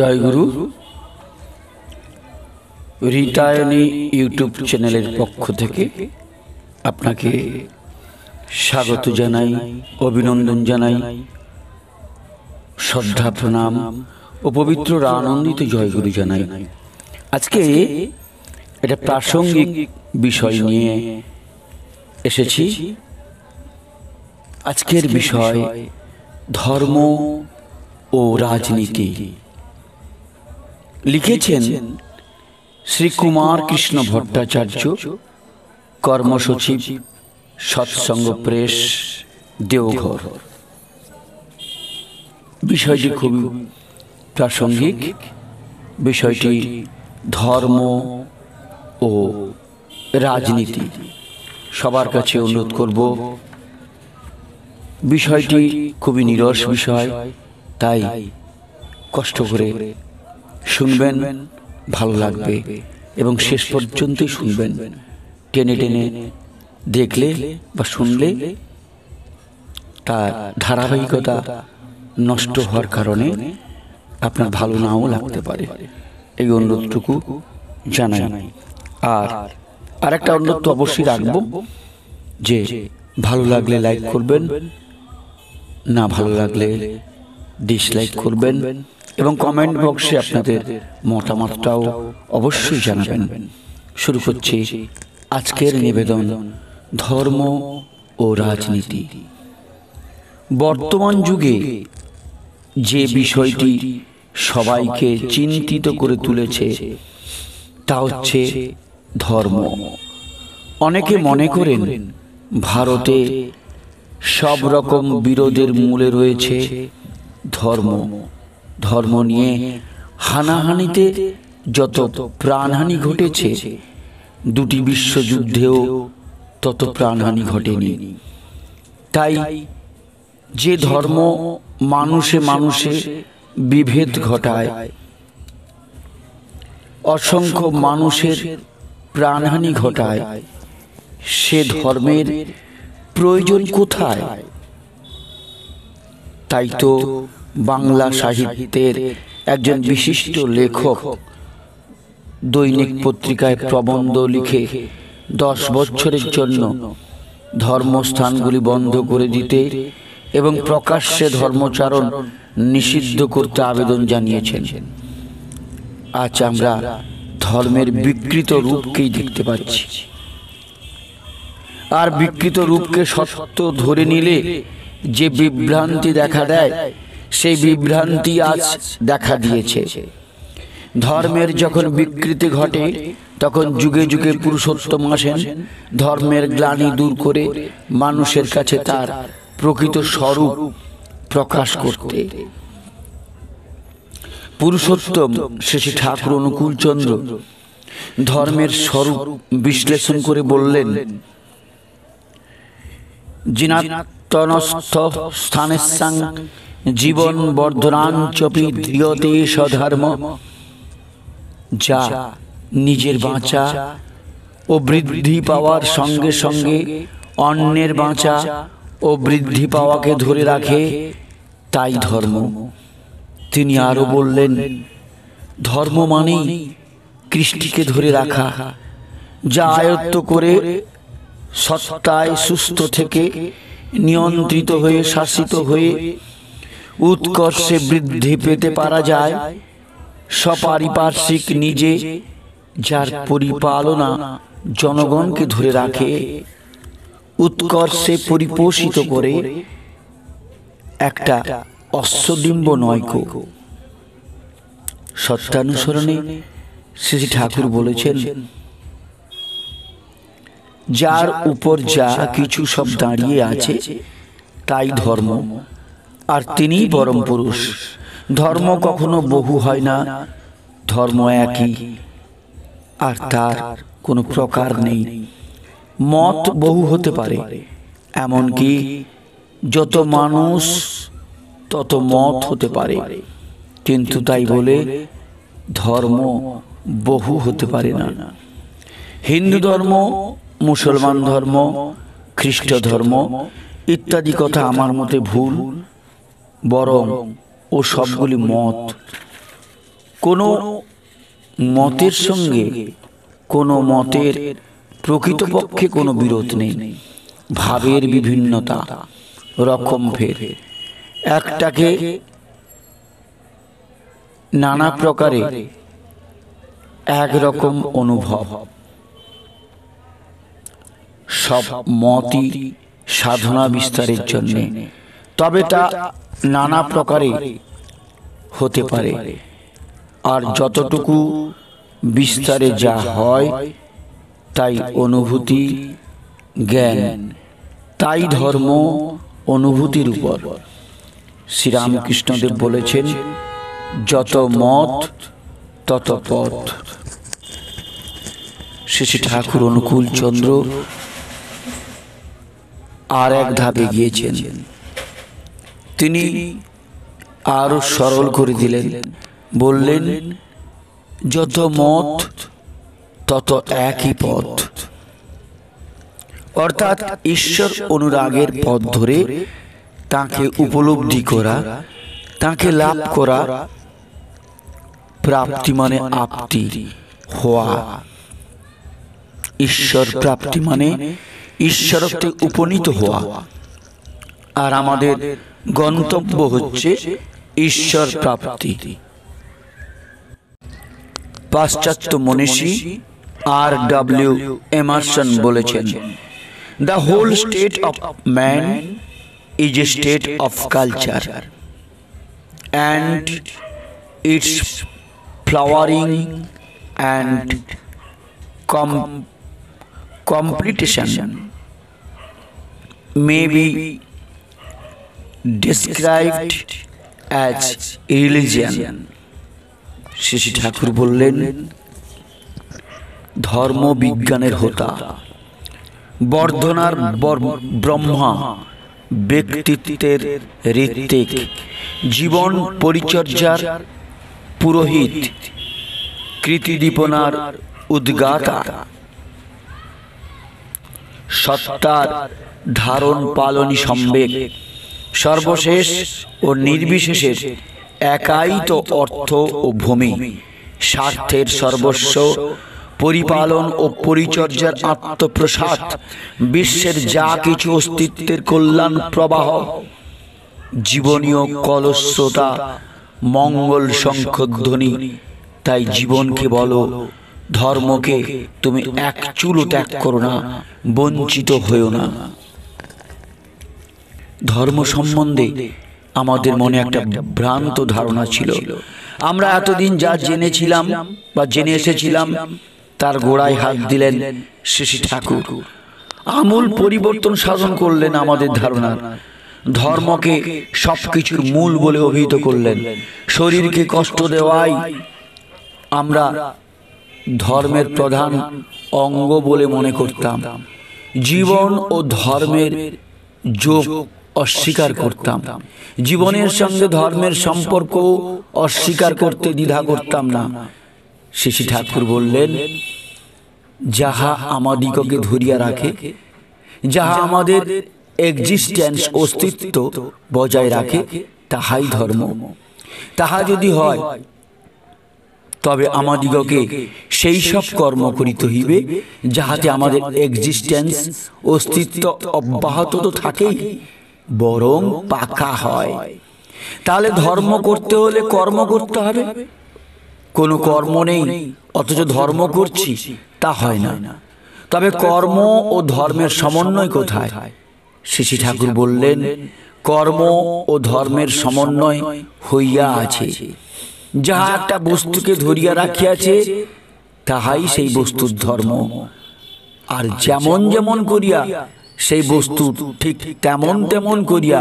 জয়গুরু, রিটায়নি YouTube চ্যানেলের পক্ষ থেকে আপনাকে স্বাগত জানাই, অভিনন্দন জানাই। শ্রদ্ধা, প্রণাম ও পবিত্র আনন্দিত জয়গুরু জানাই। আজকে এটা প্রাসঙ্গিক বিষয় নিয়ে এসেছি। আজকের বিষয় ধর্ম ও রাজনীতি। লিখেছেন শ্রী কুমার কৃষ্ণ ভট্টাচার্য, কর্মসচিব, সৎসঙ্গ প্রেস, দেওঘর। বিষয়টি খুবই প্রাসঙ্গিক। বিষয়টি ধর্ম ও রাজনীতি। সবার কাছে অনুরোধ করব, বিষয়টি খুবই নিরস বিষয়, তাই কষ্ট করে শুনবেন ভালো লাগবে এবং শেষ পর্যন্তই শুনবেন। টেনে টেনে দেখলে বা শুনলে তার ধারাবাহিকতা নষ্ট হওয়ার কারণে আপনার ভালো নাও লাগতে পারে। এই অনুরোধটুকু জানাই। আর আর একটা অনুরোধ তো অবশ্যই রাখব যে ভালো লাগলে লাইক করবেন না ভালো লাগলে ডিসলাইক করবেন। এবং কমেন্ট বক্সে আপনাদের মতামতটাও অবশ্যই জানাবেন। শুরু করছি আজকের নিবেদন ধর্ম ও রাজনীতি। বর্তমান যুগে যে বিষয়টি সবাইকে চিন্তিত করে তুলেছে তা হচ্ছে ধর্ম। অনেকে মনে করেন ভারতে সব রকম বিরোধের মূলে রয়েছে ধর্ম। ধর্ম নিয়ে হানাহানিতে যত প্রাণহানি ঘটেছে, দুটি বিশ্বযুদ্ধেও তত প্রাণহানি ঘটেনি। তাই যে ধর্ম মানুষে মানুষে বিভেদ ঘটায়, অসংখ্য মানুষের প্রাণহানি ঘটায়, সে ধর্মের প্রয়োজন কোথায়? তাই তো বাংলা সাহিত্যের একজন বিশিষ্ট লেখক দৈনিক পত্রিকায় প্রবন্ধ লিখে দশ বছরের জন্য ধর্মস্থানগুলি বন্ধ করে দিতে এবং প্রকাশ্যে ধর্মচারণ নিষিদ্ধ করতে আবেদন জানিয়েছেন। আজ আমরা ধর্মের বিকৃত রূপকেই দেখতে পাচ্ছি। আর বিকৃত রূপকে সত্য ধরে নিলে যে বিভ্রান্তি দেখা দেয় সেই বিভ্রান্তি আজ দেখা দিয়েছে। ধর্মের যখন বিকৃতি ঘটে তখন যুগে যুগে পুরুষোত্তম আসেন। ধর্মের গ্লানি দূর করে মানুষের কাছে তার প্রকৃত স্বরূপ প্রকাশ করতে। পুরুষোত্তম শেষে ঠাকুর অনুকূল চন্দ্র ধর্মের স্বরূপ বিশ্লেষণ করে বললেন জিনাত্তনস্থ স্থানেসাং জীবন বর্ধনাঞ্চপি ধ্রিয়তে স্বধর্ম। যা নিজের বাঁচা ও বৃদ্ধি পাওয়ার সঙ্গে সঙ্গে অন্যের বাঁচা ও বৃদ্ধি পাওয়াকে ধরে রাখে তাই ধর্ম। তিনি আরও বললেন, ধর্ম মানেই কৃষ্টিকে ধরে রাখা, যা আয়ত্ত করে সত্তায় সুস্থ থেকে নিয়ন্ত্রিত হয়ে শাসিত হয়ে উৎকর্ষে বৃদ্ধি পেতে পারা যায়। সপারিপার্শ্বিক নিজে যার পরিপালনা জনগণকে ধরে রাখে উৎকর্ষে পরিপোষিত করে একটা অশ্বডিম্ব নয়কো সত্যানুসরণে শ্রী ঠাকুর বলেছেন যার উপর যা কিছু সব দাঁড়িয়ে আছে তাই ধর্ম। আর তিনিই পরম পুরুষ। ধর্ম কখনো বহু হয় না, ধর্ম একই। আর তার কোনো প্রকার নেই। মত বহু হতে পারে, এমনকি যত মানুষ তত মত হতে পারে। কিন্তু তাই বলে ধর্ম বহু হতে পারে না। হিন্দু ধর্ম, মুসলমান ধর্ম, খ্রিস্ট ধর্ম ইত্যাদি কথা আমার মতে ভুল। বরং ও সবগুলি মত। কোনো মতের সঙ্গে কোনো মতের প্রকৃতপক্ষে কোনো বিরোধ নেই। ভাবের বিভিন্নতা রকম ফের। একটাকে নানা প্রকারে একরকম অনুভব। সব মতই সাধনা বিস্তারের জন্যে। তবে তা নানা প্রকারে হতে পারে। আর যতটুকু বিস্তারে যা হয়, তাই অনুভূতি, জ্ঞান, তাই ধর্ম, অনুভূতির উপর। শ্রীরামকৃষ্ণদেব বলেছেন, যত মত, তত পথ। শ্রী ঠাকুর অনুকূল চন্দ্র আর এক ধাপে গিয়েছেন। তিনি আরও সরল করে দিলেন। বললেন, যত মত, তত একই পথ। অর্থাৎ ঈশ্বর অনুরাগের পথ ধরে তাকে উপলব্ধি করা, তাকে লাভ করা, প্রাপ্তি মানে আপতি হওয়া। ঈশ্বর প্রাপ্তি মানে ঈশ্বরত্বে উপনীত হওয়া। আর আমাদের গন্তব্য হচ্ছে ঈশ্বর প্রাপ্তি। পাশ্চাত্য মনীষী আর ডাব্লিউ এমারসন বলেছেন the whole state of man is a state of culture and its flowering and com completion may be described as religion. Shri Thakur বললেন ধর্ম বিজ্ঞানের হোতা। বর্ধনার ব্রহ্মা। ব্যক্তিত্বের ঋত্বিক। জীবন পরিচর্যার পুরোহিত। কৃতিদীপনার উদ্গাতা। সত্তার ধারণ পালনী সম্বেক। সর্বশেষ ও নির্বিশেষের একাই তো অর্থ ও ভূমি। স্বার্থের সর্বস্ব পরিপালন ও পরিচর্যার আত্মপ্রসাদ বিশ্বের যা কিছু অস্তিত্বের কল্যাণ প্রবাহ। জীবনীয় কলস্রোতা মঙ্গল শঙ্খধ্বনি তাই জীবনকে বলো ধর্মকে তুমি এক চুলো ত্যাগ করো না বঞ্চিত হয়েও না। ধর্ম সম্বন্ধে আমাদের মনে একটা ভ্রান্ত ধারণা ছিল। আমরা এতদিন যা জেনেছিলাম বা জেনে এসেছিলাম, তার গোড়ায় হাত দিলেন শ্রী ঠাকুর। আমূল পরিবর্তন সাধন করলেন আমাদের ধারণা ধর্মকে সবকিছুর মূল বলে অভিহিত করলেন। শরীরকে কষ্ট দেওয়াই আমরা ধর্মের প্রধান অঙ্গ বলে মনে করতাম। জীবন ও ধর্মের যোগ অস্বীকার করতাম। জীবনের সঙ্গে ধর্মের সম্পর্ক অস্বীকার করতে দ্বিধা করতাম না। শিশি ঠাকুর বললেন যাহা আমাদিগকে ধরিয়া রাখে যাহা আমাদের এক্সিস্টেন্স অস্তিত্ব বজায় রাখে তাহাই ধর্ম। তাহা যদি হয় তবে আমাদিগকে সেই সব কর্ম করিতে হইবে যাহাতে আমাদের এক্সিস্টেন্স অস্তিত্ব অব্যাহত তো থাকেই। বরং পাকা হয়। তাহলে ধর্ম করতে হলে কর্ম করতে হবে। কোনো কর্ম নেই, অথচ ধর্ম করছি, তা হয় না। তবে কর্ম ও ধর্মের সমন্বয় কোথায়? শিশি ঠাকুর বললেন, কর্ম ও ধর্মের সমন্বয় হইয়া আছে। যাহা একটা বস্তুকে ধরিয়া রাখিয়াছে, তাহাই সেই বস্তুর ধর্ম। আর যেমন যেমন করিয়া সেই বস্তু ঠিক তেমন তেমন করিয়া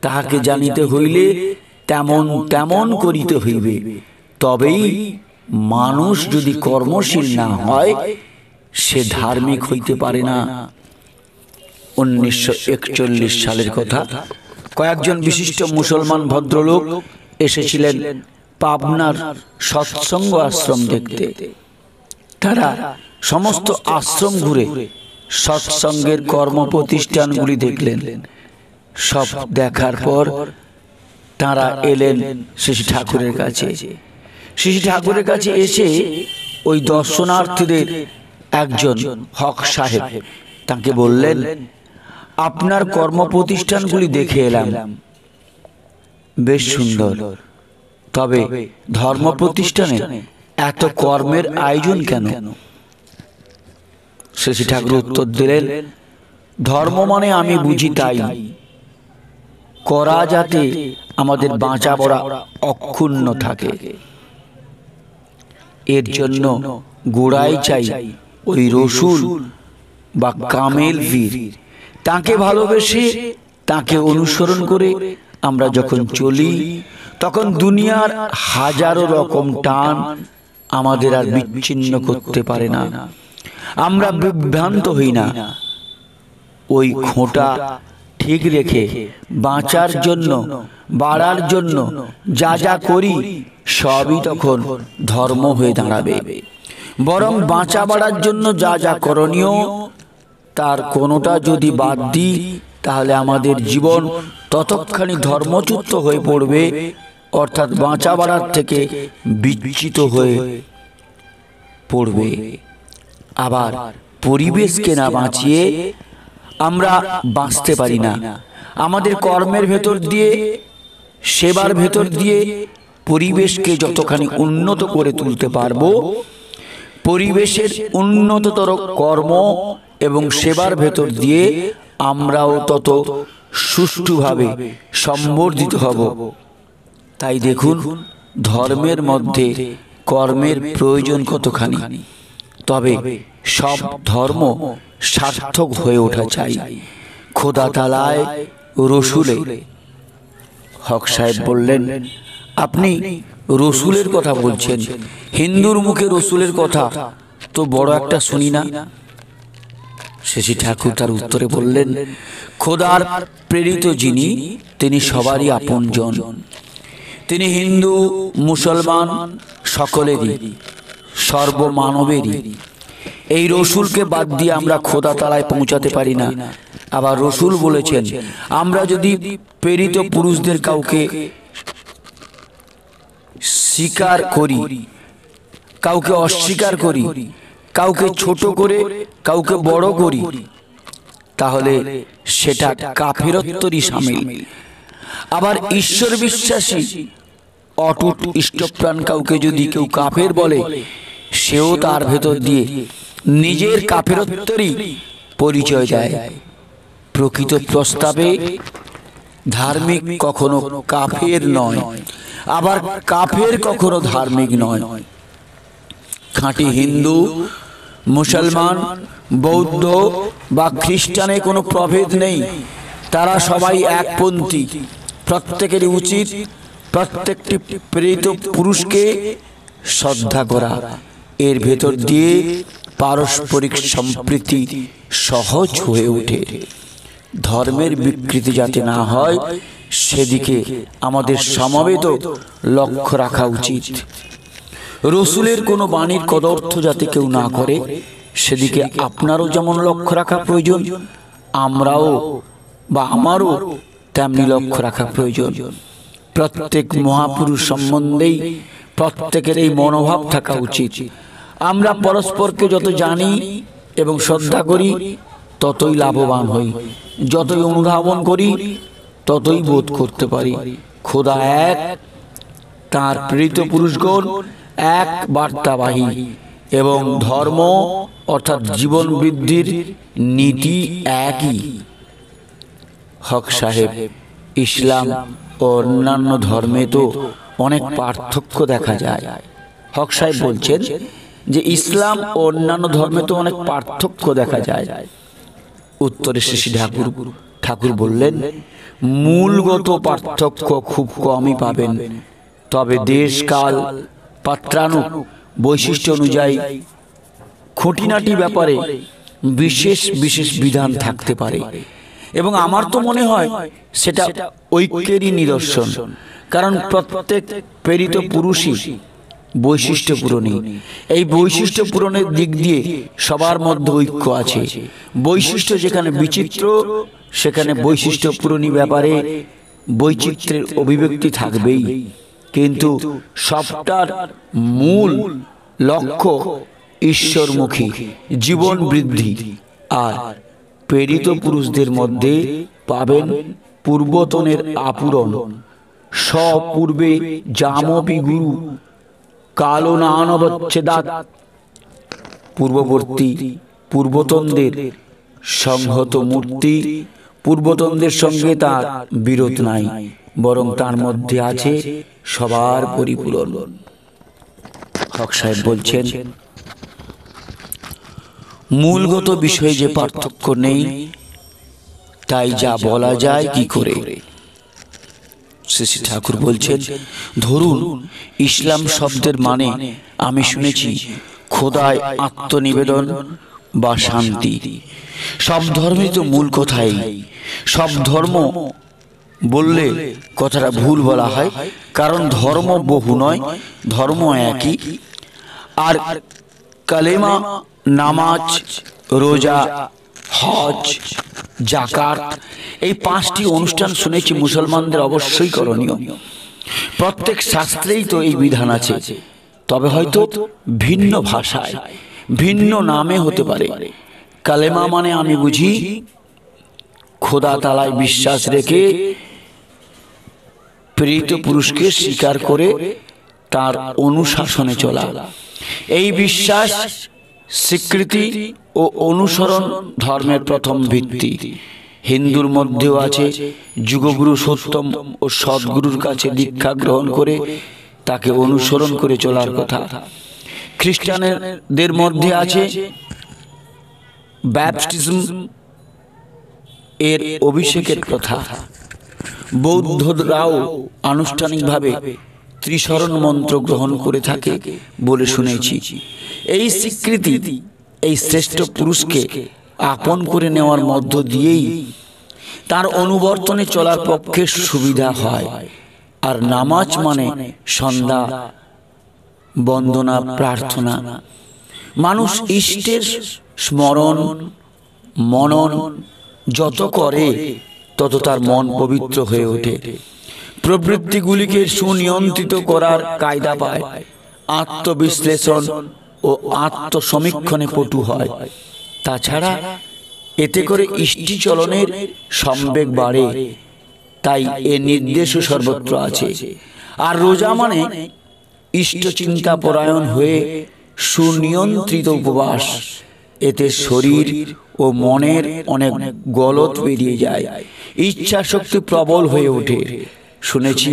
তাহাকে জানিতে হইলে তেমন তেমন করিতে হইবে। তবেই মানুষ যদি কর্মশীল না হয় সে ধার্মিক হইতে পারে না। উনিশশো একচল্লিশ সালের কথা। কয়েকজন বিশিষ্ট মুসলমান ভদ্রলোক এসেছিলেন পাবনার সৎসঙ্গ আশ্রম দেখতে। তারা সমস্ত আশ্রম ঘুরে সৎসঙ্গের কর্ম প্রতিষ্ঠানগুলি দেখলেন। সব দেখার পর তারা এলেন শ্রী ঠাকুরের কাছে। শ্রী ঠাকুরের কাছে এসে ওই দর্শনার্থীদের একজন হক সাহেব তাকে বললেন, আপনার কর্ম প্রতিষ্ঠানগুলি দেখে এলাম। বেশ সুন্দর। তবে ধর্ম প্রতিষ্ঠানে এত কর্মের আয়োজন কেন? শ্রী ঠাকুর উত্তর দিলেন ধর্ম মানে আমি বুঝি তাই। করা যাতে আমাদের বাঁচা পড়া অক্ষুণ্ণ থাকে। এর জন্য গোড়াই চাই ওই রসুল বা কামেল বীর। তাকে ভালোবেসে তাকে অনুসরণ করে আমরা যখন চলি তখন দুনিয়ার হাজারো রকম টান আমাদের আর বিচ্ছিন্ন করতে পারে না। আমরা বিভ্রান্ত হই না। ওই খোঁটা ঠিক রেখে বাঁচার জন্য বাড়ার জন্য যা যা করি সবই তখন ধর্ম হয়ে দাঁড়াবে। বরং বাঁচা বাড়ার জন্য যা যা করণীয় তার কোনোটা যদি বাদ দিই তাহলে আমাদের জীবন ততক্ষণই ধর্মচ্যুত হয়ে পড়বে অর্থাৎ বাঁচা বাড়ার থেকে বিচ্ছিত হয়ে পড়বে। আবার পরিবেশকে না বাঁচিয়ে আমরা বাঁচতে পারি না। আমাদের কর্মের ভেতর দিয়ে সেবার ভেতর দিয়ে পরিবেশকে যতখানি উন্নত করে তুলতে পারব পরিবেশের উন্নততর কর্ম এবং সেবার ভেতর দিয়ে আমরাও তত সুষ্ঠুভাবে সম্বর্ধিত হব। তাই দেখুন ধর্মের মধ্যে কর্মের প্রয়োজন কতখানি? তবে সব ধর্ম সার্থক হয়ে ওঠা চাই। খোদা তালায় রসুলে। হক সাহেব বললেন আপনি রসুলের কথা বলছেন। হিন্দুর মুখে রসুলের কথা তো বড় একটা শুনি না শেষী ঠাকুর তার উত্তরে বললেন খোদার প্রেরিত যিনি তিনি সবারই আপনজন। তিনি হিন্দু মুসলমান সকলেরই। সর্বমানবেরই। এই রসুলকে বাদ দিয়ে আমরা খোদা তালায় পৌঁছাতে পারি না। আবার রসুল বলেছেন, আমরা যদি প্রেরিত পুরুষদের কাউকে স্বীকার করি, কাউকে অস্বীকার করি, কাউকে ছোট করে, কাউকে বড় করি, তাহলে সেটা কাফেরত্বরই সামিল। আবার ঈশ্বর বিশ্বাসী অটুট ইষ্টপ্রাণ কাউকে যদি কেউ কাফের বলে সেও তার ভেতর দিয়ে নিজের কাফেরত্বরই পরিচয় দেয়। প্রকৃত প্রস্তাবে ধার্মিক কখনো কাফের নয় আবার কাফের কখনো ধার্মিক নয়। খাঁটি হিন্দু মুসলমান বৌদ্ধ বা খ্রিস্টানে কোনো প্রভেদ নেই। তারা সবাই একপন্থী প্রত্যেকেরই উচিত প্রত্যেকটি প্রেরিত পুরুষকে শ্রদ্ধা করা। এর ভেতর দিয়ে পারস্পরিক সম্প্রীতি সহজ হয়ে ওঠে। ধর্মের বিকৃতি যাতে না হয়, সেদিকে আমাদের সমবেত লক্ষ্য রাখা উচিত। রসুলের কোনো বাণীর কদর্থ যাতে কেউ না করে, সেদিকে আপনারও যেমন লক্ষ্য রাখা প্রয়োজন, আমরাও বা আমারও তেমনি লক্ষ্য রাখা প্রয়োজন। প্রত্যেক মহাপুরুষ সম্বন্ধেই প্রত্যেকের এই মনোভাব থাকা উচিত। আমরা পরস্পরকে যত জানি এবং শ্রদ্ধা করি, ততই লাভবান হই। যতই অনুধাবন করি, ততই বোধ করতে পারি। খোদা এক, তার প্রেরিত পুরুষগণ এক বার্তাবাহী এবং ধর্ম অর্থাৎ জীবন বৃদ্ধির নীতি একই। হক সাহেব, ইসলাম অন্যান্য ধর্মে তো অনেক পার্থক্য দেখা যায়। হক সাহেব বলছেন যে ইসলাম ও অন্যান্য ধর্মে তো অনেক পার্থক্য দেখা যায়। উত্তরে শ্রী ঠাকুর ঠাকুর বললেন, মূলগত পার্থক্য খুব কমই পাবেন। তবে দেশ কাল পাত্রানু বৈশিষ্ট্য অনুযায়ী খুঁটিনাটি ব্যাপারে বিশেষ বিশেষ বিধান থাকতে পারে। এবং আমার তো মনে হয় সেটা ঐক্যেরই নিদর্শন। কারণ প্রত্যেক প্রেরিত পুরুষই বৈশিষ্ট্য পূরণী। এই বৈশিষ্ট্য পূরণের দিক দিয়ে সবার মধ্যে ঐক্য আছে। বৈশিষ্ট্য যেখানে বিচিত্র সেখানে বৈশিষ্ট্য পূরণী ব্যাপারে বৈচিত্র্যের অভিব্যক্তি থাকবেই। কিন্তু সবটার মূল লক্ষ্য ঈশ্বরমুখী। জীবন বৃদ্ধি। আর প্রেরিত পুরুষদের মধ্যে পাবেন পূর্বতনের আপূরণ। সপূর্বে জামপি গুরু কালো নানবচ্ছেদাত পূর্ববর্তী পূর্বতনদের সংহত মূর্তি পূর্বতনদের সঙ্গে তার বিরোধ নাই বরং তার মধ্যে আছে সবার পরিপূরণ। হক সাহেব বলছেন মূলগত বিষয়ে যে পার্থক্য নেই, তাই যা বলা যায় কি করে? শ্রী ঠাকুর বলছেন, ধরুন, ইসলাম শব্দের মানে আমি শুনেছি, খোদায় আত্মনিবেদন বা শান্তি। সব ধর্মই তো মূল কথাই। সব ধর্ম বললে কথাটা ভুল বলা হয়, কারণ ধর্ম বহু নয়, ধর্ম একই। আর কালেমা নামাজ, রোজা, হজ জাকাত এই পাঁচটি অনুষ্ঠান শুনেছি মুসলমানদের অবশ্যই করণীয়। প্রত্যেক শাস্ত্রেই তো এই বিধান আছে। তবে হয়তো ভিন্ন ভাষায়, ভিন্ন নামে হতে পারে। কালেমা মানে আমি বুঝি, খোদা তালায় বিশ্বাস রেখে প্রেরিত পুরুষকে স্বীকার করে তার অনুশাসনে চলা। এই বিশ্বাস স্বীকৃতি ও অনুসরণ ধর্মের প্রথম ভিত্তি। হিন্দুর মধ্যেও আছে যুগগুরু সত্যম ও সদ্গুরুর কাছে দীক্ষা গ্রহণ করে তাকে অনুসরণ করে চলার কথা। খ্রিস্টানদের মধ্যে আছে ব্যাপটিজম এর অভিষেকের কথা বৌদ্ধরাও আনুষ্ঠানিকভাবে ত্রিশরণ মন্ত্র গ্রহণ করে থাকে বলে শুনেছি। এই স্বীকৃতি এই শ্রেষ্ঠ পুরুষকে আপন করে নেওয়ার মধ্য দিয়েই তার অনুবর্তনে চলার পক্ষে সুবিধা হয়। আর নামাজ মানে সন্ধ্যা, বন্দনা, প্রার্থনা। মানুষ ইষ্টের স্মরণ, মনন যত করে, তত তার মন পবিত্র হয়ে ওঠে। প্রবৃত্তিগুলিকে সুনিয়ন্ত্রিত করার কায়দা পায়, আত্মবিশ্লেষণ ও আত্মসমীক্ষণে পটু হয়। তাছাড়া এতে করে ইষ্টিচলনের সম্বেগ বাড়ে, তাই এ নির্দেশও সর্বত্র আছে। আর রোজা মানে ইষ্ট চিন্তা পরায়ণ হয়ে সুনিয়ন্ত্রিত উপবাস। এতে শরীর ও মনের অনেক গলত বেরিয়ে যায় ইচ্ছা শক্তি প্রবল হয়ে ওঠে। শুনেছি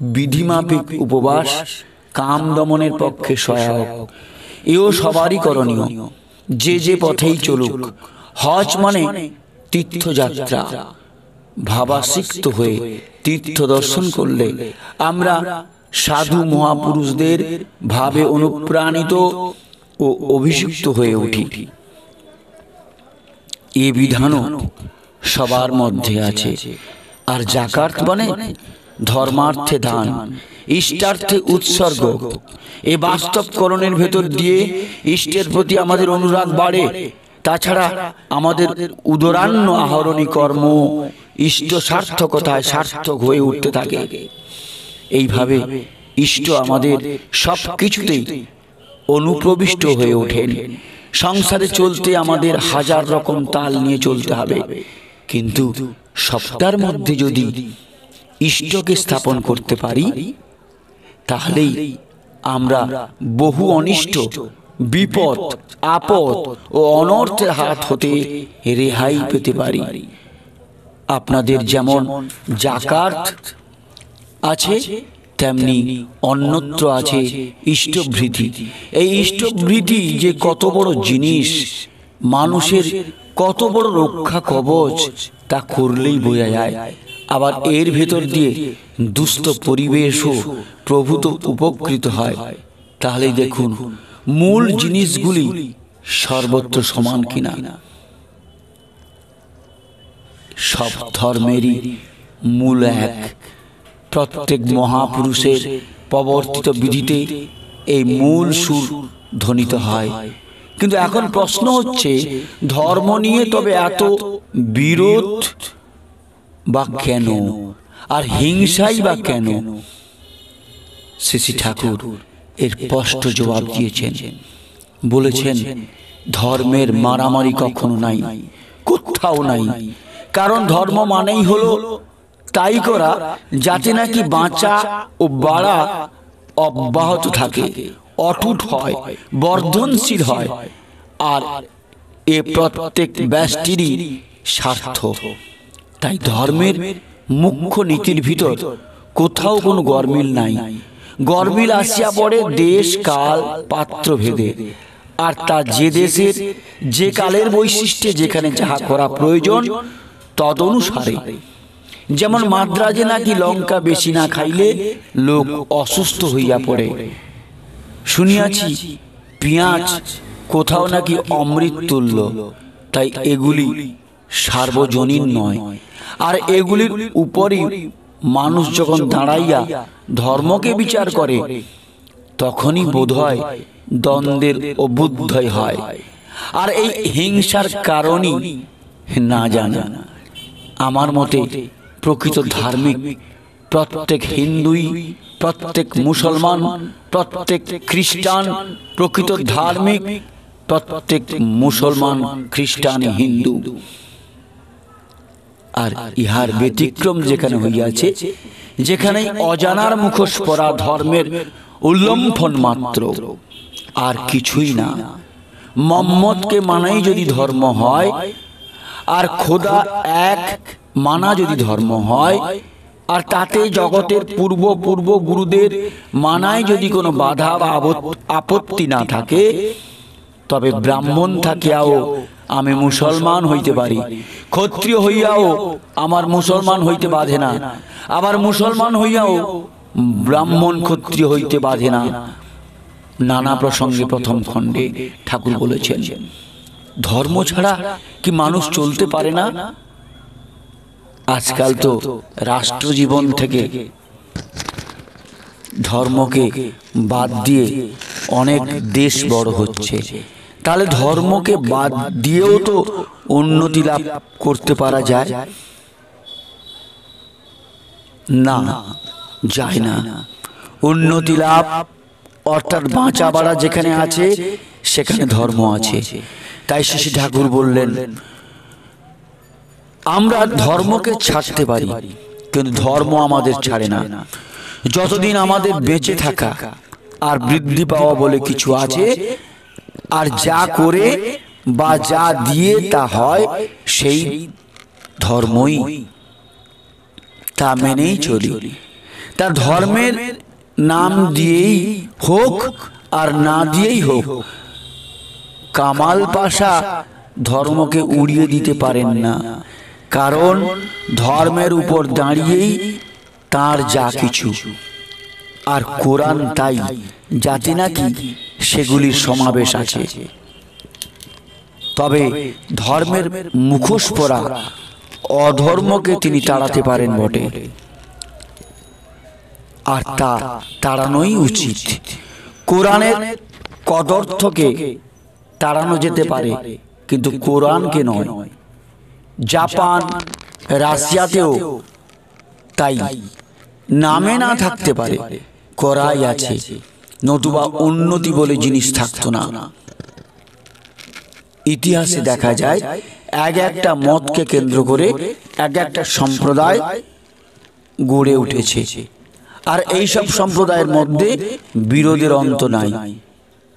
বিধিমাফিক উপবাস কাম দমনের পক্ষে সহায়ক। এও সবারই করণীয়। যে যে পথেই চলুক হজ মানে তীর্থযাত্রা। ভাবাসিক্ত হয়ে তীর্থ দর্শন করলে আমরা সাধু মহাপুরুষদের ভাবে অনুপ্রাণিত ও অভিষিক্ত হয়ে উঠি। এ বিধানও সবার মধ্যে আছে। আর জাকাত মানে ধর্মার্থে দান, ইষ্টার্থে উৎসর্গ। এ বাস্তবকরণের ভেতর দিয়ে ইষ্টের প্রতি আমাদের অনুরাগ বাড়ে। তাছাড়া আমাদের উদরান্ন আহরণী কর্ম ইষ্ট সার্থকতায় সার্থক হয়ে উঠতে থাকে। এইভাবে ইষ্ট আমাদের সব কিছুতেই অনুপ্রবিষ্ট হয়ে ওঠেন। সংসারে চলতে আমাদের হাজার রকম তাল নিয়ে চলতে হবে। কিন্তু সপ্তাহের মধ্যে যদি ইষ্টকে স্থাপন করতে পারি, তাহলেই আমরা বহু অনিষ্ট, বিপদ, আপদ ও অনর্থের হাত হতে রেহাই পেতে পারি। আপনাদের যেমন জাকাত আছে, তেমনি অন্যত্র আছে ইষ্টভৃতি এই ইষ্টভৃতি যে কত বড় জিনিস, মানুষের কত বড় রক্ষা কবচ, তা করলেই বোঝা যায়। আবার এর ভেতর দিয়ে দুস্থ পরিবেশও প্রভূত উপকৃত হয়। তাহলেই দেখুন মূল জিনিসগুলি সর্বত্র সমান কিনা। সব ধর্মেরই মূল এক। প্রত্যেক মহাপুরুষের প্রবর্তিত বিধিতে এই মূল সুর ধ্বনিত হয়। কিন্তু এখন প্রশ্ন হচ্ছে ধর্ম নিয়ে তবে এত বিরোধ বা কেন? আর হিংসাই বা কেন? শ্রী ঠাকুর এর স্পষ্ট জবাব দিয়েছেন। বলেছেন ধর্মের মারামারি কখনো নাই কোথাও নাই। কারণ ধর্ম মানেই হলো তাই করা যাতে নাকি বাঁচা ও বাড়া অব্যাহত থাকে অটুট হয় বর্ধনশীল হয়। আর এ প্রত্যেক ব্যষ্টিরই স্বার্থ। তাই ধর্মের মুখ্য নীতির ভিতর কোথাও কোনো গরমিল নাই। গরমিল আসিয়া পড়ে দেশ, কাল পাত্র ভেদে আর তা যে দেশের, যে কালের বৈশিষ্ট্যে যেখানে যাহা করা প্রয়োজন, তদনুসারে। যেমন মাদ্রাজে নাকি লঙ্কা বেশি না খাইলে লোক অসুস্থ হইয়া পড়ে। শুনিয়াছি পেঁয়াজ কোথাও নাকি অমৃত তুল্য, তাই এগুলি সার্বজনীন নয়। আর এগুলির উপরই মানুষ যখন দাঁড়াইয়া ধর্মকে বিচার করে তখনই বোধ হয় দ্বন্দ্বের অভ্যুদয় হয়। আর এই হিংসার কারণই না জানা। আমার মতে প্রকৃত ধার্মিক প্রত্যেক হিন্দুই প্রত্যেক মুসলমান প্রত্যেক খ্রিস্টান প্রকৃত ধার্মিক প্রত্যেক মুসলমান খ্রিস্টান হিন্দু। আর ইহার ব্যতিক্রম যেখানে হইয়াছে যেখানে অজানার মুখোশ পরা ধর্মের উল্লম্ফন মাত্র, আর কিছুই না। মোহাম্মদকে মানাই যদি ধর্ম হয়, আর খোদা এক মানা যদি ধর্ম হয়, আর তাতে জগতের পূর্ব পূর্ব গুরুদের মানায় যদি কোনো বাধা বা আপত্তি না থাকে তবে ব্রাহ্মণ থাকিয়াও আমি মুসলমান হইতে পারি। ক্ষত্রিয় হইয়াও আমার মুসলমান হইতে বাধে না। আবার মুসলমান হইয়াও ব্রাহ্মণ ক্ষত্রিয় হইতে বাধে না। নানা প্রসঙ্গে প্রথম খণ্ডে ঠাকুর বলেছেন ধর্ম ছাড়া কি মানুষ চলতে পারে না? আজকাল তো রাষ্ট্র জীবন থেকে ধর্মকে বাদ দিয়ে অনেক দেশ বড় হচ্ছে। তাহলে ধর্মকে বাদ দিয়েও তো উন্নতি লাভ করতে পারা যায়? না যায় না। উন্নতি লাভ অর্থাৎ বাঁচা বাড়া যেখানে আছে সেখানে ধর্ম আছে। তাই শিশি ঠাকুর বললেন আমরা ধর্মকে ছাড়তে পারি কিন্তু ধর্ম আমাদের ছাড়ে না। যতদিন আমাদের বেঁচে থাকা আর বৃদ্ধি পাওয়া বলে কিছু আছে আর যা করে বা যা দিয়ে তা হয় সেই ধর্মই। তা মেনেই চলি। তা ধর্মের নাম দিয়েই হোক আর না দিয়েই হোক, কামাল পাশা ধর্মকে উড়িয়ে দিতে পারেন না। কারণ ধর্মের উপর দাঁড়িয়েই তার যা কিছু। আর কোরআন তাই যাতে নাকি সেগুলির সমাবেশ আছে। তবে ধর্মের মুখোশ পরা অধর্মকে তিনি তাড়াতে পারেন বটে। আর তা তাড়ানোই উচিত। কোরআনের কদর্থকে তাড়ানো যেতে পারে, কিন্তু কোরআনকে নয়। জাপান রাশিয়াতেও তাই, নামে না থাকতে পারে। করাই আছে। নতুবা উন্নতি বলে জিনিস থাকতো না। ইতিহাসে দেখা যায়, এক একটা মতকে কেন্দ্র করে এক একটা সম্প্রদায় গড়ে উঠেছে। আর এই সব সম্প্রদায়ের মধ্যে বিরোধের অন্ত নাই।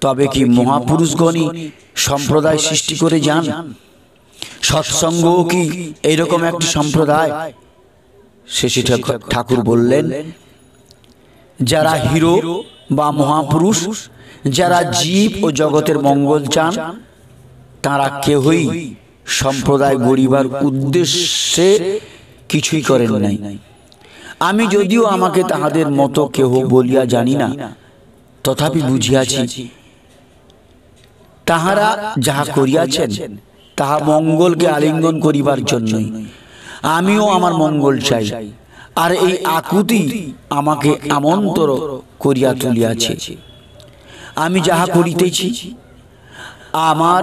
তবে কি মহাপুরুষগণই সম্প্রদায় সৃষ্টি করে যান? সৎসঙ্গ কি এইরকম একটি সম্প্রদায়? শেষে ঠাকুর বললেন যারা হিরো বা মহাপুরুষ যারা জীব ও জগতের মঙ্গল চান তারা কেহই সম্প্রদায় গড়িবার উদ্দেশ্যে কিছুই করেন নাই। আমি যদিও আমাকে তাহাদের মতো কেহ বলিয়া জানি না তথাপি বুঝিয়াছি তাহারা যাহা করিয়াছেন তাহা মঙ্গলকে আলিঙ্গন করিবার জন্যই। আমিও আমার মঙ্গল চাই। আর এই আকুতি আমাকে আমন্তর করিয়া তুলিয়াছে। আমি যাহা করিতেছি আমার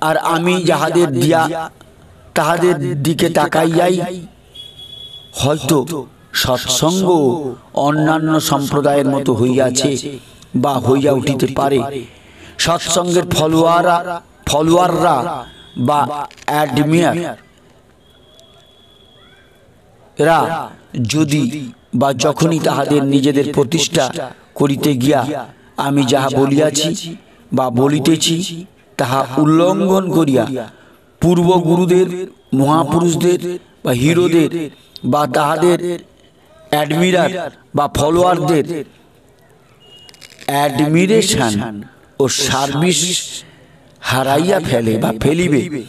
আর আমি যাহাদের দিয়া তাহাদের দিকে তাকাইয়াই হয়তো সৎসঙ্গ অন্যান্য সম্প্রদায়ের মতো হইয়াছে বা হইয়া উঠিতে পারে। সৎসঙ্গের ফলোয়াররা ফলোয়াররা বা অ্যাডমিয়ার। রা যদি বা যখনই তাহাদের নিজেদের প্রতিষ্ঠা করিতে গিয়া আমি যাহা বলিয়াছি বা বলিতেছি তাহা উল্লঙ্ঘন করিয়া পূর্ব গুরুদের মহাপুরুষদের বা হিরোদের বা তাহাদের অ্যাডমিরার বা ফলোয়ারদের অ্যাডমিরেশন ও সার্ভিস হারাইয়া ফেলে বা ফেলিবে।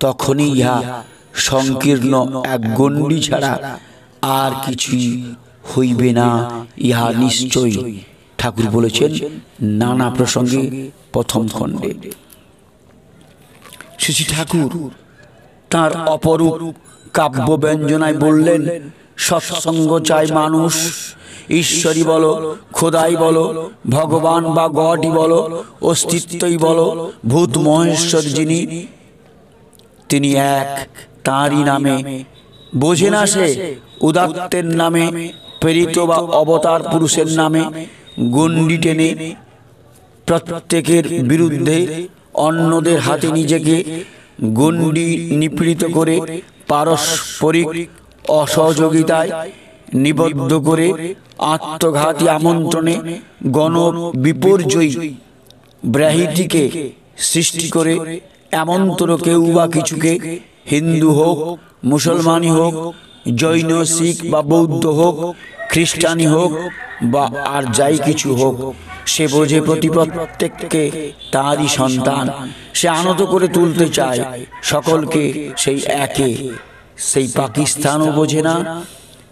তখনই ইহা সংকীর্ণ এক গণ্ডি ছাড়া আর কিছুই হইবে না ইহা নিশ্চয়ই। ঠাকুর বলেছেন নানা প্রসঙ্গে প্রথম খণ্ডে। শ্রী ঠাকুর তার অপরূপ কাব্য ব্যঞ্জনায় বললেন সৎসঙ্গ চাই মানুষ ঈশ্বরই বলো খোদাই বলো ভগবান বা গডই বলো অস্তিত্বই বলো ভূত মহেশ্বর যিনি তিনি এক। তাঁরই নামে। বোঝে না সে উদাত্তের নামে, প্রেরিত বা অবতার পুরুষের নামে গণ্ডি টেনে প্রত্যেকের বিরুদ্ধে অন্যদের হাতে নিজেকে গণ্ডি নিপীড়িত করে পারস্পরিক অসহযোগিতায় নিবদ্ধ করে আত্মঘাতী আমন্ত্রণে গণ বিপর্যয়ী ব্রাহিটিকে সৃষ্টি করে এমনতর কেউ বা কিছুকে হিন্দু হোক মুসলমানই হোক জৈন শিখ বা বৌদ্ধ হোক খ্রিস্টানই হোক বা আর যাই কিছু হোক সে বোঝে প্রতি প্রত্যেককে তারই সন্তান। সে আনত করে তুলতে চায় সকলকে সেই একে। সেই পাকিস্তানও বোঝে না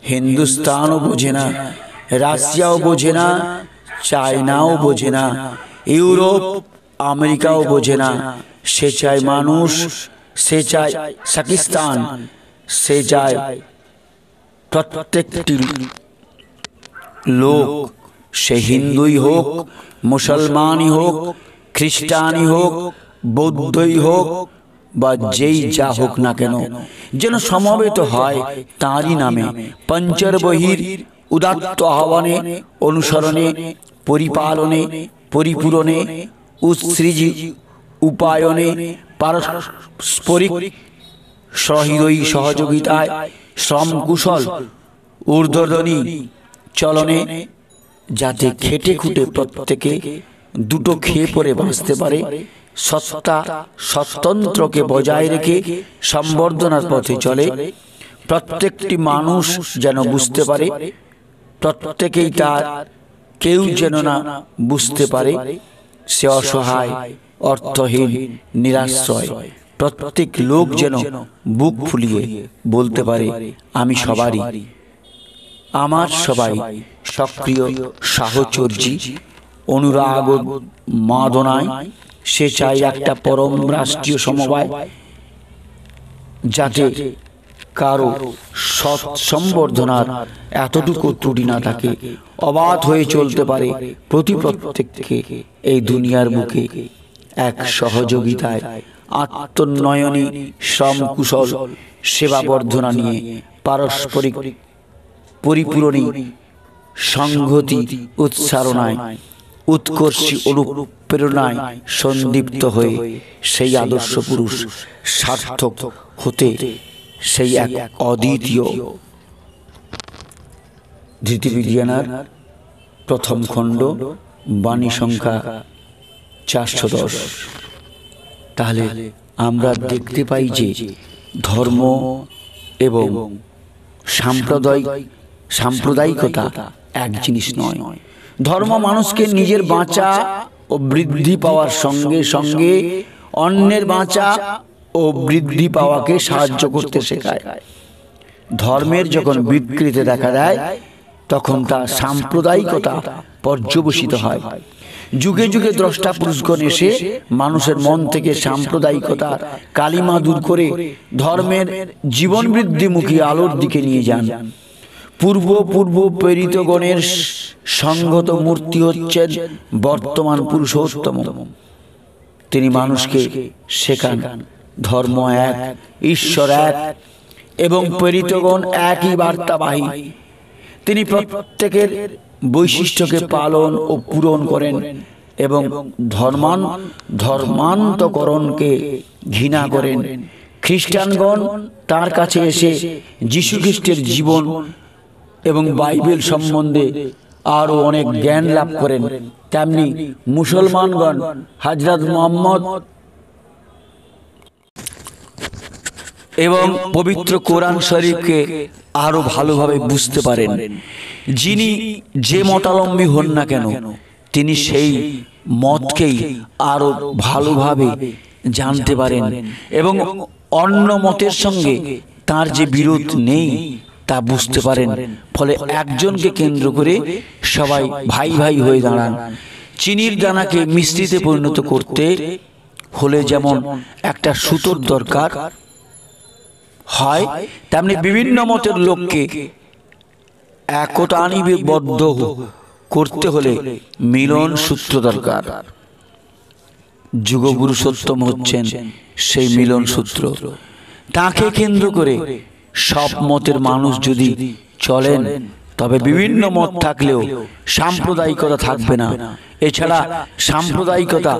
হিন্দুস্তানও বোঝে না রাশিয়াও বোঝে না চায়নাও বোঝে না ইউরোপ আমেরিকাও বোঝে না সে চায় মানুষ সে চায় পাকিস্তান সে চায় প্রত্যেকটি লোক, সে হিন্দুই হোক, মুসলমানই হোক, খ্রিস্টানই হোক, বৌদ্ধই হোক, বা যেই যা হোক না কেন, যেন সমবেত হয় তাঁরই নামে, পঞ্চর বহির, উদাত্ত আহ্বানে, অনুসরণে, পরিপালনে, পরিপূরণে, উৎসৃজি উপায়নে পারস্পরিক সহৃদয়ী সহযোগিতায় শ্রম কুশল ঊর্ধ্বধ্বনি চলনে যাতে খেটে খুঁটে প্রত্যেকে দুটো খেয়ে পরে বাঁচতে পারে, সত্তা স্বতন্ত্রকে বজায় রেখে সম্বর্ধনার পথে চলে। প্রত্যেকটি মানুষ যেন বুঝতে পারে, প্রত্যেকেই তার কেউ যেন না বুঝতে পারে, সে অসহায় অর্থহীন, নিরাশ্রয়। প্রত্যেক লোক যেন বুক ফুলিয়ে বলতে পারে, আমি সবারই। আমার সবাই সক্রিয়, সাহচর্যী অনুরাগ মাদনায়। সে চাই একটা পরম রাষ্ট্রীয় সমবায়, যাতে কারও সৎ সম্বর্ধনার এতটুকু ত্রুটি না থাকে। অবাধ হয়ে চলতে পারে প্রতি প্রত্যেককে এই দুনিয়ার বুকে। এক সহযোগিতায় আত্মোন্নয়নী শ্রম কুশল সেবা বর্ধনা নিয়ে পারস্পরিক পরিপূরণী সংহতি উৎসারণায় উৎকর্ষী অনুপ্রেরণায় সন্দীপ্ত হয়ে সেই আদর্শ পুরুষ সার্থক হতে সেই এক অদ্বিতীয় ধৃতিবিজ্ঞানার প্রথম খণ্ড বাণী সংখ্যা চারশো দশ। তাহলে আমরা দেখতে পাই যে ধর্ম এবং সাম্প্রদায়িক সাম্প্রদায়িকতা এক জিনিস নয়। ধর্ম মানুষকে নিজের বাঁচা ও বৃদ্ধি পাওয়ার সঙ্গে সঙ্গে অন্যের বাঁচা ও বৃদ্ধি পাওয়াকে সাহায্য করতে শেখায়। ধর্মের যখন বিকৃতি দেখা দেয় তখন তা সাম্প্রদায়িকতা পর্যবসিত হয়। যুগে যুগে দ্রষ্টা পুরুষগণ এসে মানুষের মন থেকে সাম্প্রদায়িকতা, কালিমা দূর করে ধর্মের জীবন বৃদ্ধিমুখী আলোর দিকে নিয়ে যান। পূর্ব পূর্ব প্রেরিতগণের সংগত মূর্তি হচ্ছেন বর্তমান পুরুষোত্তম। তিনি মানুষকে শেখান, ধর্ম এক, ঈশ্বর এক এবং প্রেরিতগণ একই বার্তাবাহী। তিনি প্রত্যেকের বৈশিষ্ট্যকে পালন ও পূরণ করেন এবং ধর্মান ধর্মান্তকরণকে ঘৃণা করেন। খ্রিস্টানগণ তার কাছে এসে যীশু খ্রিস্টের জীবন এবং বাইবেল সম্বন্ধে আরও অনেক জ্ঞান লাভ করেন। তেমনি মুসলমানগণ হাজরত মোহাম্মদ এবং পবিত্র কোরআন শরীফকে আরও ভালোভাবে বুঝতে পারেন যিনি যে মতালম্বী হন না কেন তিনি সেই মতকেই আরও ভালোভাবে জানতে পারেন। এবং অন্য মতের সঙ্গে তার যে বিরোধ নেই তা বুঝতে পারেন। ফলে একজনকে কেন্দ্র করে সবাই ভাই ভাই হয়ে দাঁড়ান। চিনির দানাকে মিষ্টিতে পরিণত করতে হলে যেমন একটা সুতোর দরকার হয়, তেমনি বিভিন্ন মতের লোককে একটানিবদ্ধ করতে হলে মিলন সূত্র দরকার। যুগগুরু সত্যম হচ্ছেন সেই মিলন সূত্র। তাকে কেন্দ্র করে সব মতের মানুষ যদি চলেন, তবে বিভিন্ন মত থাকলেও সাম্প্রদায়িকতা থাকবে না। এছাড়া সাম্প্রদায়িকতা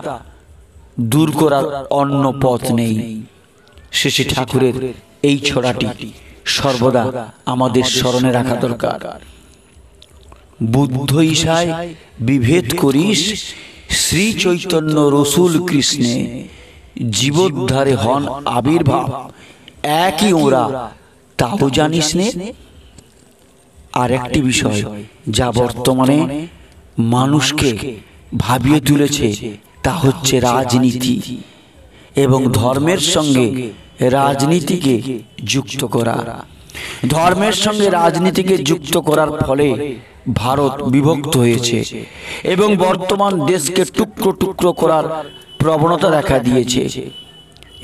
দূর করার অন্য পথ নেই। শেষে ঠাকুরের এই ছড়াটি সর্বদা আমাদের স্মরণে রাখা দরকার। বুদ্ধ ঈশায় বিভেদ করিস শ্রী চৈতন্য রসুল কৃষ্ণে জীবোদ্ধারে হন আবির্ভাব। একই ওরা। তাও জানিস নে? আর একটি বিষয় যা বর্তমানে মানুষকে ভাবিয়ে তুলেছে। তা হচ্ছে রাজনীতি এবং ধর্মের সঙ্গে রাজনীতিকে যুক্ত করা। ধর্মের সঙ্গে রাজনীতিকে যুক্ত করার ফলে ভারত বিভক্ত হয়েছে এবং বর্তমান দেশকে টুকরো টুকরো করার প্রবণতা দেখা দিয়েছে।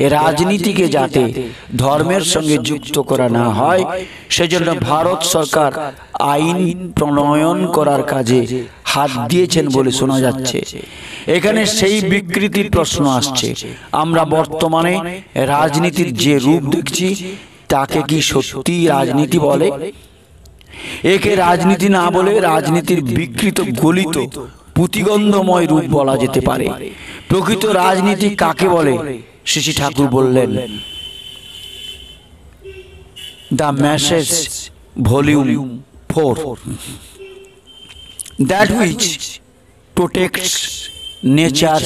রাজনীতিকে যাতে ধর্মের সঙ্গে যুক্ত করা না হয়, সেজন্য ভারত সরকার আইন প্রণয়ন করার কাজে হাত দিয়েছেন বলে শোনা যাচ্ছে। এখানে সেই বিকৃতির প্রশ্ন আসছে, আমরা বর্তমানে রাজনীতির যে রূপ দেখছি, তাকে কি সত্যি রাজনীতি বলে? একে রাজনীতি না বলে রাজনীতির বিকৃত গলিত পুতিগন্ধময় রূপ বলা যেতে পারে। প্রকৃত রাজনীতি কাকে বলে? শিশি ঠাকুর বললেন the message volume four that which protects nature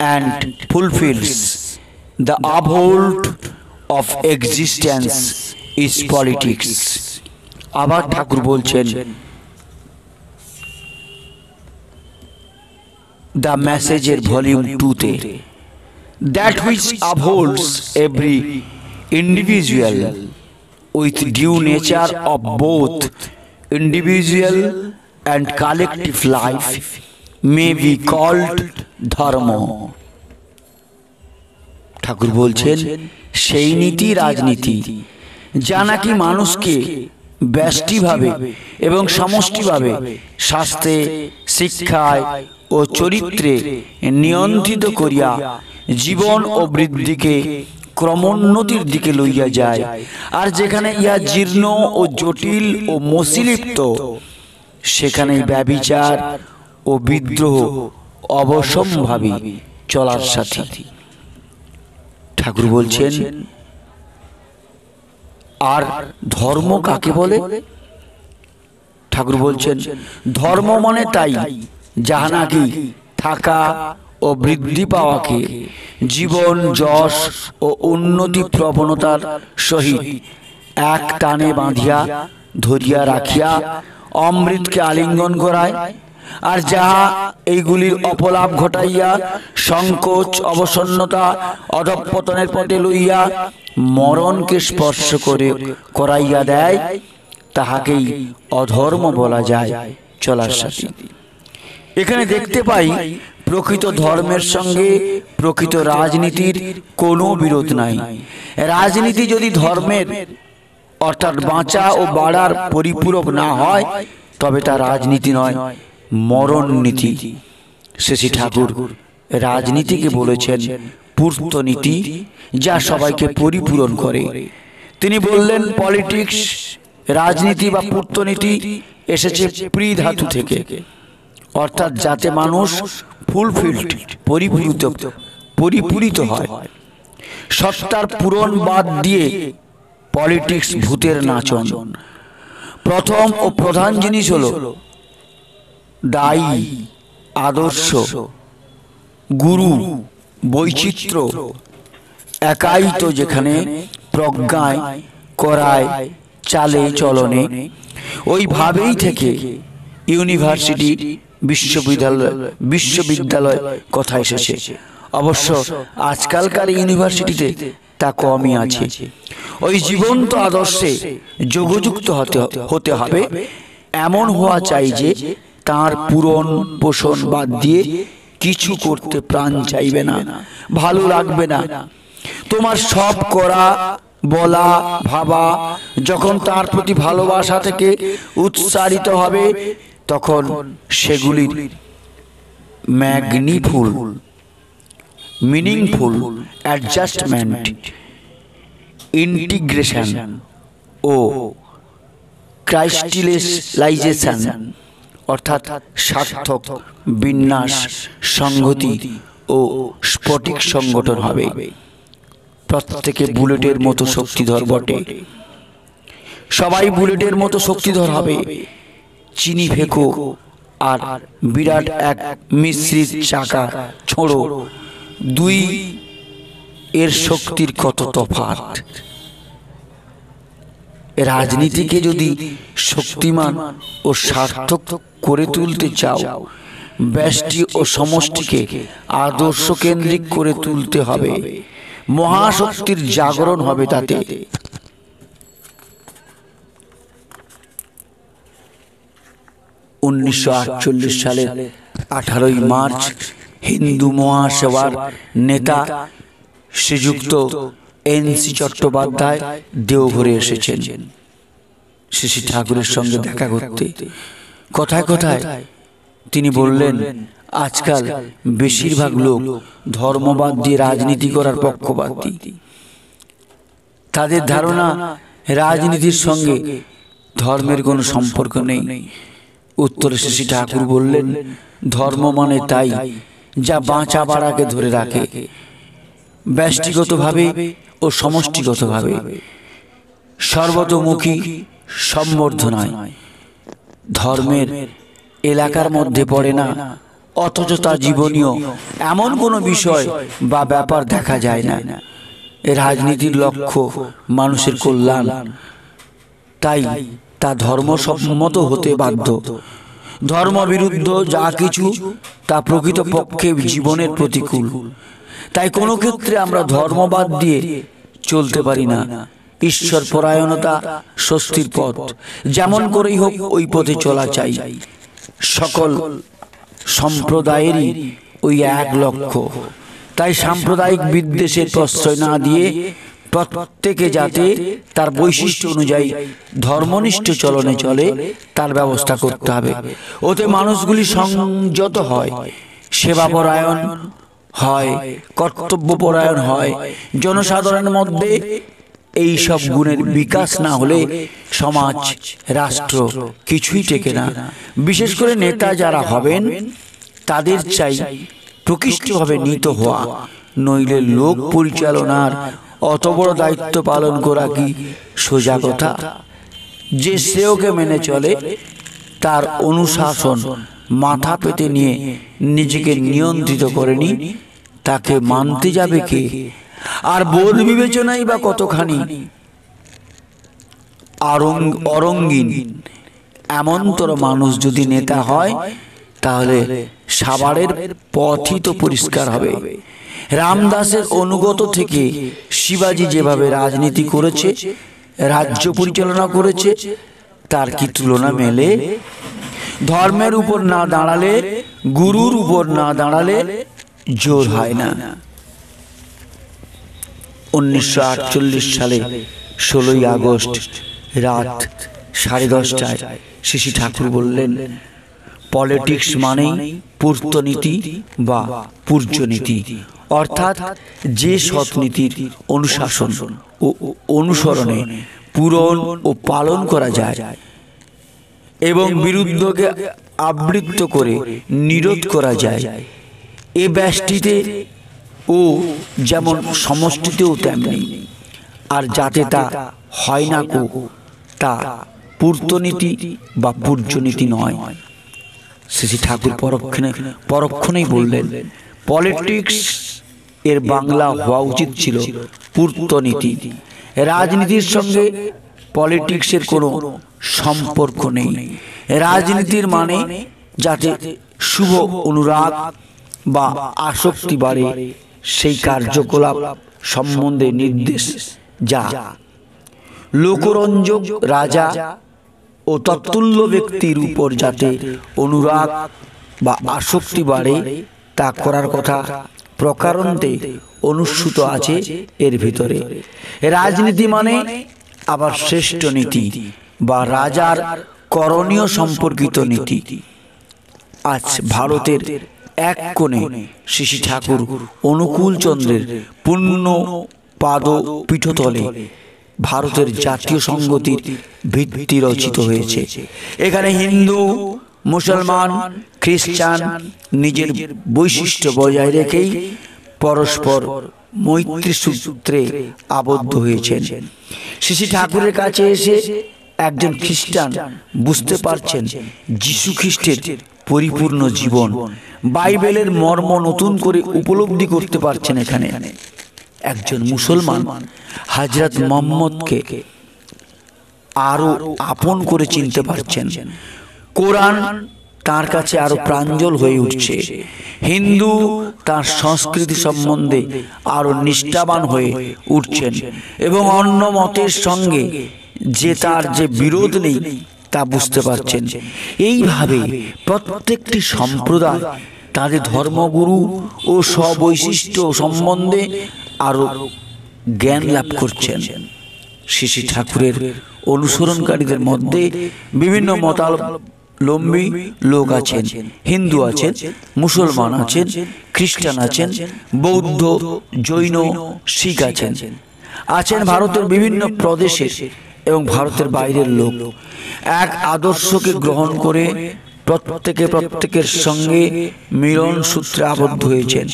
and fulfils the uphold of existence is politics আবার ঠাকুর বলছেন দ্য মেসেজের ভলিউম টুতে that which upholds every individual with due nature of both individual and collective life may be called dharma ঠাকুর বলছেন সেই নীতি রাজনীতি যা নাকি মানুষকে ব্যষ্টিভাবে এবং সমষ্টিভাবে স্বাস্থ্যে শিক্ষায় ও চরিত্রে নিয়ন্ত্রিত করিয়া জীবন ও বৃদ্ধিকে ক্রমোন্নতির দিকে লইয়া যায়। আর যেখানে ইয়া জীর্ণ ও জটিল ও মসিলিপ্ত সেখানে ব্যবিচার ও বিদ্রোহ অবসম্ভাবী চলার সাথে। ঠাকুর বলছেন আর ধর্ম কাকে বলে? ঠাকুর বলছেন ধর্ম মানে তাই যাহা নাকি থাকা ও বৃদ্ধি পাওয়াকে জীবন, যশ ও উন্নতি প্রবণতার সহিত এক টানে বাঁধিয়া, ধরিয়া রাখিয়া অমৃতকে আলিঙ্গন করায়। আর যাহা এইগুলির অপলাভ ঘটাইয়া সংকোচ, অবসন্নতা, অধপতনের পথে লইয়া মরণকে স্পর্শ করে করাইয়া দেয়, তাহাকেই অধর্ম বলা যায় চলার সাথে। এখানে দেখতে পাই প্রকৃত ধর্মের সঙ্গে প্রকৃত রাজনীতির কোনো বিরোধ নাই। রাজনীতি যদি ধর্মের অর্থাৎ বাঁচা ও বাড়ার পরিপূরক না হয় তবে তা রাজনীতি নয় মরণ নীতি শেষী ঠাকুর রাজনীতিকে বলেছেন পূর্ত নীতি যা সবাইকে পরিপূরণ করে। তিনি বললেন পলিটিক্স রাজনীতি বা পূর্তনীতি এসেছে প্রি ধাতু থেকে। অর্থাৎ যাতে মানুষ ফুলফিল্ড পরিপূরিত পরিপূরিত হয়। সত্তার পূরণ বাদ দিয়ে পলিটিক্স ভূতের নাচন। প্রথম ও প্রধান জিনিস হলো দায়ী আদর্শ গুরু বৈচিত্র্য একাই তো যেখানে প্রজ্ঞায় করায় চালে চলনে। ওইভাবেই থেকে ইউনিভার্সিটি বিশ্ববিদ্যালয় বিশ্ববিদ্যালয় কথা এসেছে। অবশ্য আজকালকার ইউনিভার্সিটিতে তা কমই আছে। ওই জীবন্ত আদর্শে যোগযুক্ত হতে হতে হবে। এমন হওয়া চাই যে তার পূরণ পোষণ বাদ দিয়ে কিছু করতে প্রাণ চাইবে না। ভালো লাগবে না। তোমার সব করা বলা ভাবা যখন তার প্রতি ভালোবাসা থেকে উৎসারিত হবে তখন সেগুলির ম্যাগনিফুল মিনিংফুল অ্যাডজাস্টমেন্ট ইন্টিগ্রেশন ও ক্রাইস্টিলাইজেশন অর্থাৎ সার্থক বিন্যাস সংহতি ও স্ফটিক সংগঠন হবে। প্রত্যেকে বুলেটের মতো শক্তিধর বটে। সবাই বুলেটের মতো শক্তিধর হবে। চিনি ফেকো আর বিরাট এক মিশ্রিত চাকা ছোড়ো। দুই, এর শক্তির কত তফাৎ? রাজনীতিকে যদি শক্তিমান ও সার্থক করে তুলতে চাও, ব্যষ্টি ও সমষ্টিকে আদর্শ কেন্দ্রিক করে তুলতে হবে। মহাশক্তির জাগরণ হবে তাতে। উনিশশো সালের আঠারোই মার্চ হিন্দু মহাসভার নেতা শ্রীযুক্ত এন সি চট্টোপাধ্যায় দেওঘরে এসেছেন। শ্রী ঠাকুরের সঙ্গে দেখা করতে। কথায় কথায় তিনি বললেন, আজকাল বেশিরভাগ লোক ধর্মবাদ দিয়ে রাজনীতি করার পক্ষপাতী। তাদের ধারণা রাজনীতির সঙ্গে ধর্মের কোনো সম্পর্ক নেই। উত্তরে শ্রী ঠাকুর বললেন ধর্ম মানে তাই যা বাঁচা বাড়াকে ধরে রাখে ব্যষ্টিগতভাবে ও সমষ্টিগতভাবে। সর্বতোমুখী সম্বর্ধনায়। ধর্মের এলাকার মধ্যে পড়ে না অথচ তা জীবনীয়। এমন কোনো বিষয় বা ব্যাপার দেখা যায় না। রাজনীতির লক্ষ্য মানুষের কল্যাণ। তাই তা ধর্মসম্মত হতে বাধ্য। ধর্ম বিরুদ্ধ যা কিছু, তা প্রকৃত পক্ষে জীবনের প্রতিকূল। তাই কোনো ক্ষেত্রে আমরা ধর্মবাদ দিয়ে চলতে পারি না। ঈশ্বর পরায়ণতা স্বস্তির পথ, যেমন করেই হোক ওই পথে চলা চাই। সকল সম্প্রদায়েরই ওই এক লক্ষ্য। তাই সাম্প্রদায়িক বিদ্বেষের প্রশ্রয় না দিয়ে প্রত্যেকে যাতে তার বৈশিষ্ট্য অনুযায়ী ধর্মনিষ্ঠ চলনে চলে, তার ব্যবস্থা করতে হবে। ওতে মানুষগুলি সংযত হয়, সেবাপরায়ণ হয়, কর্তব্যপরায়ণ হয়। জনসাধারণের মধ্যে এই সব গুণের বিকাশ না হলে সমাজ, রাষ্ট্র কিছুই টেকে না। বিশেষ করে নেতা যারা হবেন, তাদের চাই প্রকৃষ্টভাবে নিত হওয়া, নইলে লোক পরিচালনার অত বড় দায়িত্ব পালন করা কি সোজা কথা? যে শ্রেয়কে মেনে চলে, তার অনুশাসন মাথা পেতে নিয়ে নিজেকে নিয়ন্ত্রিত করেনি, তাকে মানতে যাবে কে? আর বোধ বিবেচনাই বা কতখানি? অরঙ্গিন, এমনতর মানুষ যদি নেতা হয়, তাহলে সাবারের পথই তো পরিষ্কার হবে। রামদাসের অনুগত থেকে শিবাজি যেভাবে রাজনীতি করেছে, রাজ্য পরিচালনা করেছে, তার কি তুলনা মেলে? ধর্মের উপর না দাঁড়ালে, গুরুর উপর না দাঁড়ালে জোর হয় না। উনিশশো আটচল্লিশ সালে ষোলোই আগস্ট রাত সাড়ে দশটায় শিশি ঠাকুর বললেন, পলিটিক্স মানেই পূর্তনীতি বা পূর্যনীতি অর্থাৎ যে সৎনীতির অনুশাসন ও অনুসরণে পূরণ ও পালন করা যায় এবং বিরুদ্ধকে আবৃত্ত করে নিরোধ করা যায়। এ ব্যাসটিতে ও যেমন সমষ্টিতেও তেমনি। আর যাতে তা হয় না কো তা পূর্তনীতি বা পূর্যনীতি নয়। শ্রী ঠাকুর পরক্ষণে পরক্ষণেই বললেন পলিটিক্স এর বাংলা হওয়া উচিত ছিল পূর্তনীতি। রাজনীতির সঙ্গে পলিটিক্সের কোনো সম্পর্ক নেই। রাজনীতির মানে যাতে শুভ অনুরাগ বা আসক্তি বাড়ে, সেই কার্যকলাপ সম্বন্ধে নির্দেশ যা। লোকরঞ্জক রাজা ও তৎতুল্য ব্যক্তির উপর যাতে অনুরাগ বা আসক্তি বাড়ে, তা করার কথা প্রকারান্তে অনুসূত আছে এর ভিতরে। রাজনীতি মানে আবার শ্রেষ্ঠ নীতি বা রাজার করণীয় সম্পর্কিত নীতি। আজ ভারতের এক কোণে শ্রী ঠাকুর অনুকূল চন্দ্রের পূর্ণ পাদ পীঠতলে ভারতের জাতীয় সংগতির ভিত্তি রচিত হয়েছে। এখানে হিন্দু মুসলমান, খ্রিস্টান, নিজের বৈশিষ্ট্য বজায় রেখেই পরস্পর মৈত্রী সূত্রে আবদ্ধ হয়েছেন। শ্রী ঠাকুরের কাছে এসে একজন খ্রিস্টান বুঝতে পারছেন যিশু খ্রিস্টের পরিপূর্ণ জীবন। বাইবেলের মর্ম নতুন করে উপলব্ধি করতে পারছেন এখানে। একজন মুসলমান হাজরত মোহাম্মদকে আরও আপন করে চিনতে পারছেন। কোরআন তার কাছে আরও প্রাঞ্জল হয়ে উঠছে। হিন্দু তার সংস্কৃতি সম্বন্ধে আরও নিষ্ঠাবান হয়ে উঠছেন। এবং অন্য মতের সঙ্গে যে তার যে বিরোধ নেই তা বুঝতে পারছেন। এইভাবে প্রত্যেকটি সম্প্রদায় তাদের ধর্মগুরু ও স্ববৈশিষ্ট্য সম্বন্ধে আরও জ্ঞান লাভ করছেন। শ্রী ঠাকুরের অনুসরণকারীদের মধ্যে বিভিন্ন মতালম্বী লোক আছেন হিন্দু আছেন মুসলমান আছেন খ্রিস্টান আছেন বৌদ্ধ জৈন শিখ আছেন। আছেন। ভারতের বিভিন্ন প্রদেশের এবং ভারতের বাইরের লোক। এক আদর্শকে গ্রহণ করে প্রত্যেকে প্রত্যেকের সঙ্গে মিলন সূত্রে আবদ্ধ হয়েছেন।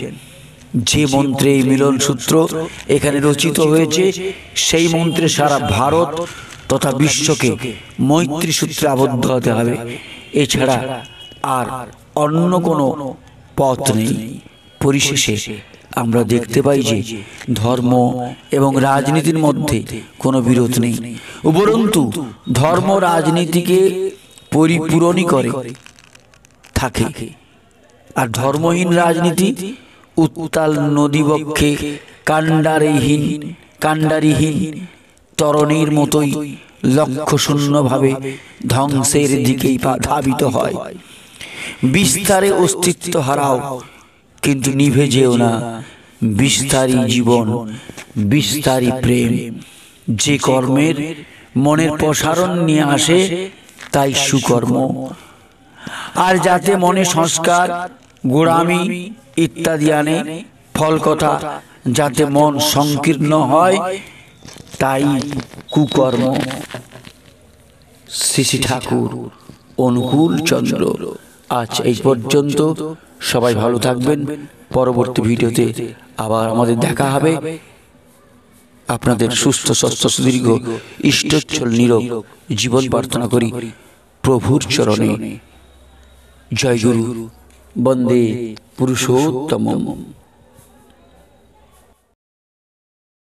যে মন্ত্রে এই মিলন সূত্র এখানে রচিত হয়েছে সেই মন্ত্রে সারা ভারত তথা বিশ্বকে মৈত্রী সূত্রে আবদ্ধ হতে হবে। এছাড়া আর অন্য কোনো পথ নেই। পরিশেষে আমরা দেখতে পাই যে ধর্ম এবং রাজনীতির মধ্যে কোনো বিরোধ নেই। উপরন্তু ধর্ম রাজনীতিকে পরিপূরণই করে। থাকে। আর ধর্মহীন রাজনীতি উত্তাল নদীবক্ষে কাণ্ডারিহীন কাণ্ডারিহীন তরণীর মতোই লক্ষ্য শূন্যভাবে ধ্বংসের দিকেই ধাবিত হয়। বিস্তারে অস্তিত্ব হারাও, কিন্তু নিভে যেও না। বিস্তারী জীবন, বিস্তারী প্রেম। যে কর্মের মনের প্রসারণ নিয়ে আসে, তাই সুকর্ম। আর যাতে মনে সংস্কার, গোড়ামি ইত্যাদি আনে ফল কথা যাতে মন সংকীর্ণ হয় তাই কুকর্ম। শ্রী ঠাকুর, অনুকূল চন্দ্র। আজ এই পর্যন্ত সবাই ভালো থাকবেন। পরবর্তী ভিডিওতে আবার আমাদের দেখা হবে। আপনাদের সুস্থ স্বাস্থ্য সুদীর্ঘ, ইষ্টচ্ছল নীরব জীবন প্রার্থনা করি। প্রভুর চরণে। জয় গুরু। বন্দে পুরুষোত্তম